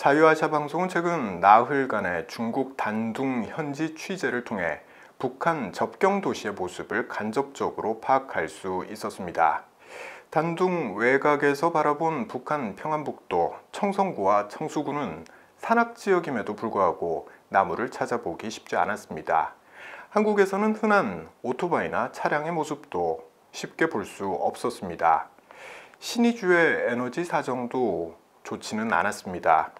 자유아시아 방송은 최근 나흘간의 중국 단둥 현지 취재를 통해 북한 접경 도시의 모습을 간접적으로 파악할 수 있었습니다. 단둥 외곽에서 바라본 북한 평안북도 청성구와 청수구는 산악 지역임에도 불구하고 나무를 찾아보기 쉽지 않았습니다. 한국에서는 흔한 오토바이나 차량의 모습도 쉽게 볼 수 없었습니다. 신의주의 에너지 사정도 좋지는 않았습니다.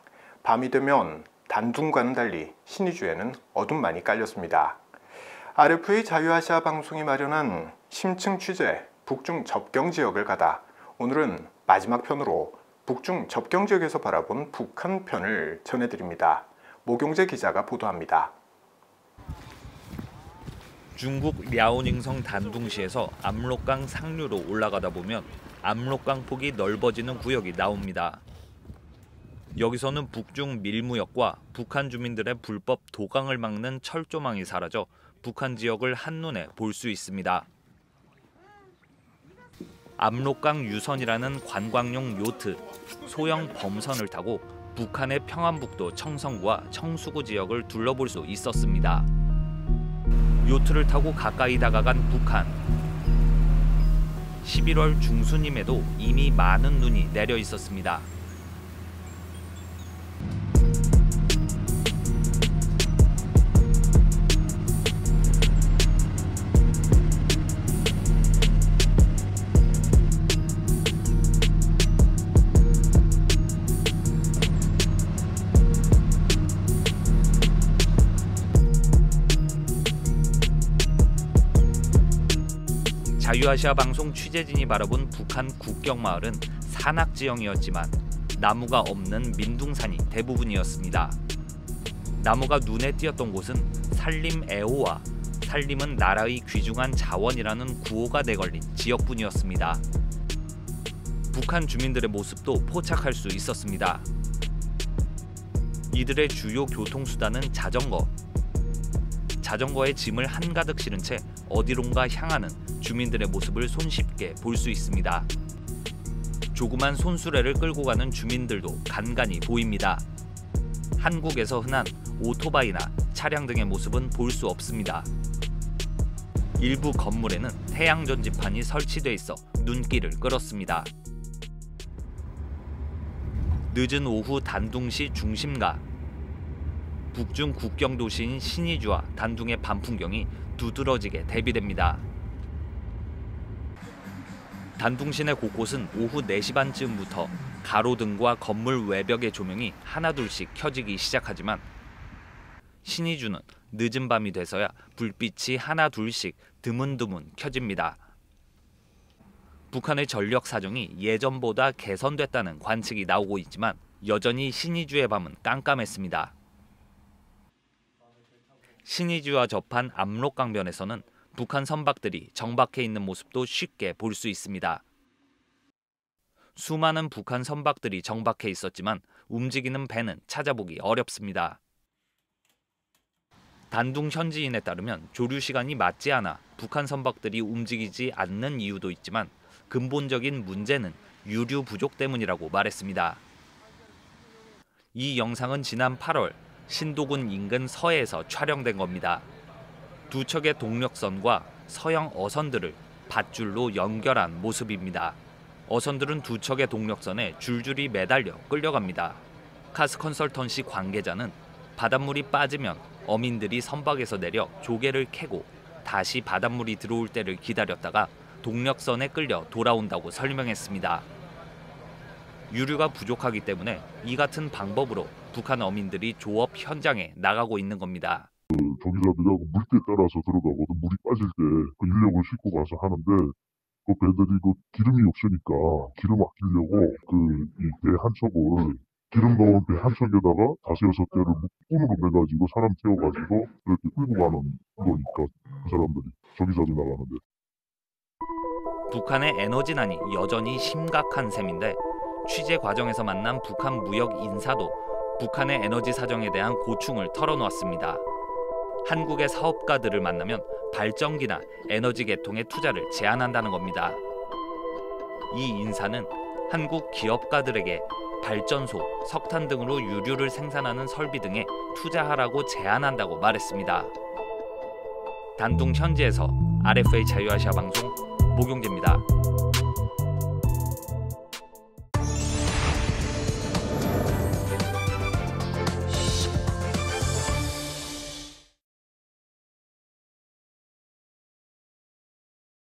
밤이 되면 단둥과는 달리 신의주에는 어둠만이 깔렸습니다. RFA 자유아시아 방송이 마련한 심층 취재 북중 접경 지역을 가다 오늘은 마지막 편으로 북중 접경 지역에서 바라본 북한 편을 전해드립니다. 모경재 기자가 보도합니다. 중국 랴오닝성 단둥시에서 압록강 상류로 올라가다 보면 압록강 폭이 넓어지는 구역이 나옵니다. 여기서는 북중 밀무역과 북한 주민들의 불법 도강을 막는 철조망이 사라져 북한 지역을 한눈에 볼 수 있습니다. 압록강 유선이라는 관광용 요트, 소형 범선을 타고 북한의 평안북도 청성구와 청수구 지역을 둘러볼 수 있었습니다. 요트를 타고 가까이 다가간 북한. 11월 중순임에도 이미 많은 눈이 내려 있었습니다. 자유아시아 방송 취재진이 바라본 북한 국경 마을은 산악 지형이었지만 나무가 없는 민둥산이 대부분이었습니다. 나무가 눈에 띄었던 곳은 산림 애호와 산림은 나라의 귀중한 자원이라는 구호가 내걸린 지역뿐이었습니다. 북한 주민들의 모습도 포착할 수 있었습니다. 이들의 주요 교통수단은 자전거. 자전거에 짐을 한가득 실은 채 어디론가 향하는 주민들의 모습을 손쉽게 볼 수 있습니다. 조그만 손수레를 끌고 가는 주민들도 간간히 보입니다. 한국에서 흔한 오토바이나 차량 등의 모습은 볼 수 없습니다. 일부 건물에는 태양 전지판이 설치돼 있어 눈길을 끌었습니다. 늦은 오후 단둥시 중심가 북중 국경 도시인 신의주와 단둥의 밤 풍경이 두드러지게 대비됩니다. 단둥 시내 곳곳은 오후 4시 반쯤부터 가로등과 건물 외벽의 조명이 하나둘씩 켜지기 시작하지만 신의주는 늦은 밤이 돼서야 불빛이 하나둘씩 드문드문 켜집니다. 북한의 전력 사정이 예전보다 개선됐다는 관측이 나오고 있지만 여전히 신의주의 밤은 깜깜했습니다. 신의주와 접한 압록강변에서는 북한 선박들이 정박해 있는 모습도 쉽게 볼 수 있습니다. 수많은 북한 선박들이 정박해 있었지만 움직이는 배는 찾아보기 어렵습니다. 단둥 현지인에 따르면 조류 시간이 맞지 않아 북한 선박들이 움직이지 않는 이유도 있지만 근본적인 문제는 유류 부족 때문이라고 말했습니다. 이 영상은 지난 8월 신도군 인근 서해에서 촬영된 겁니다. 두 척의 동력선과 서형 어선들을 밧줄로 연결한 모습입니다. 어선들은 두 척의 동력선에 줄줄이 매달려 끌려갑니다. 카스 컨설턴시 관계자는 바닷물이 빠지면 어민들이 선박에서 내려 조개를 캐고 다시 바닷물이 들어올 때를 기다렸다가 동력선에 끌려 돌아온다고 설명했습니다. 유류가 부족하기 때문에 이 같은 방법으로 북한 어민들이 조업 현장에 나가고 있는 겁니다. 그 조기자들하고 물때 따라서 들어가거든. 물이 빠질 때 그 인력을 싣고 가서 하는데 그 배들이 그 기름이 없으니까 기름 아끼려고 그이배한 척을 기름 넣은 배 한 척에다가 다섯 여섯 대를 꾼으로 매가지고 사람 태워가지고 이렇게 끌고 가는 거니까 그 사람들이 조기자들 나가는데. 북한의 에너지난이 여전히 심각한 셈인데 취재 과정에서 만난 북한 무역 인사도 북한의 에너지 사정에 대한 고충을 털어놓았습니다. 한국의 사업가들을 만나면 발전기나 에너지 개통에 투자를 제한한다는 겁니다. 이 인사는 한국 기업가들에게 발전소, 석탄 등으로 유류를 생산하는 설비 등에 투자하라고 제안한다고 말했습니다. 단둥 현지에서 RFA 자유아시아 방송 목용재입니다.